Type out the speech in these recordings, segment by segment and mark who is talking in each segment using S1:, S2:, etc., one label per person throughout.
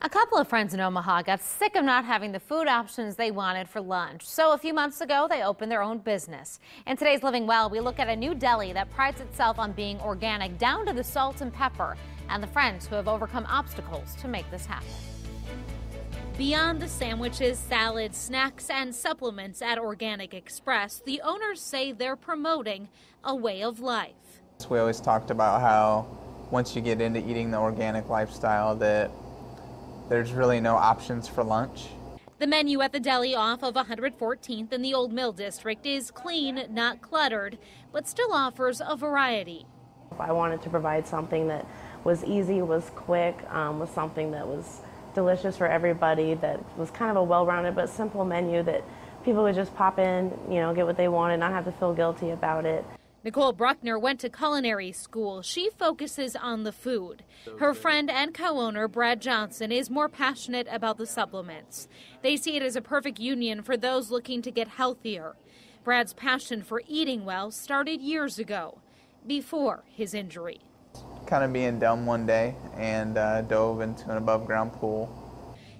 S1: A couple of friends in Omaha got sick of not having the food options they wanted for lunch. So a few months ago, they opened their own business. In today's Living Well, we look at a new deli that prides itself on being organic down to the salt and pepper and the friends who have overcome obstacles to make this happen.
S2: Beyond the sandwiches, salads, snacks, and supplements at Organic Express, the owners say they're promoting a way of life.
S3: We always talked about how once you get into eating the organic lifestyle that there's really no options for lunch.
S2: The menu at the deli off of 114th in the Old Mill District is clean, not cluttered, but still offers a variety.
S4: I wanted to provide something that was easy, was quick, um, was something that was delicious for everybody, that was kind of a well-rounded but simple menu that people would just pop in, you know, get what they wanted, not have to feel guilty about it.
S2: Nicole Bruckner went to culinary school. She focuses on the food. Her friend and co owner, Brad Johnson, is more passionate about the supplements. They see it as a perfect union for those looking to get healthier. Brad's passion for eating well started years ago, before his injury.
S3: Kind of being dumb one day and uh, dove into an above ground pool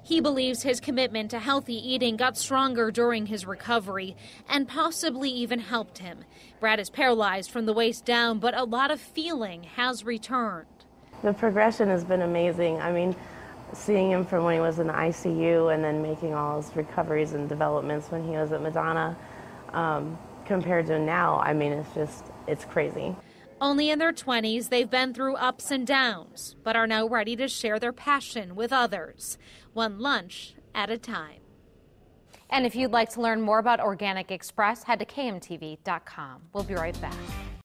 S2: he believes his commitment to healthy eating got stronger during his recovery and possibly even helped him. Brad is paralyzed from the waist down, but a lot of feeling has returned.
S4: The progression has been amazing. I mean, seeing him from when he was in the ICU and then making all his recoveries and developments when he was at Madonna um, compared to now, I mean, it's just, it's crazy.
S2: Only in their 20s, they've been through ups and downs, but are now ready to share their passion with others, one lunch at a time.
S1: And if you'd like to learn more about Organic Express, head to KMTV.com. We'll be right back.